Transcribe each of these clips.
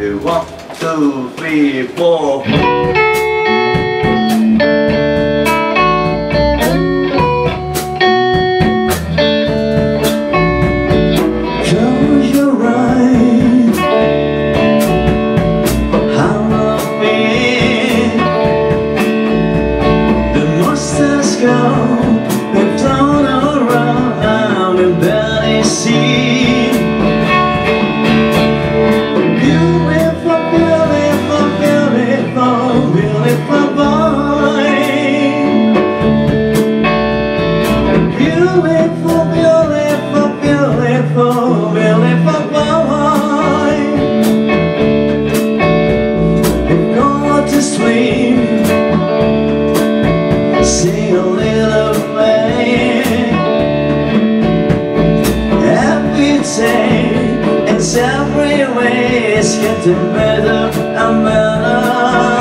One, two, three, four. Go, they've thrown around and barely see beautiful, beautiful, beautiful, beautiful boy And go to sleep Sing a little way Every day and every way is getting better and better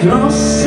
cross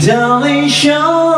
Darling, show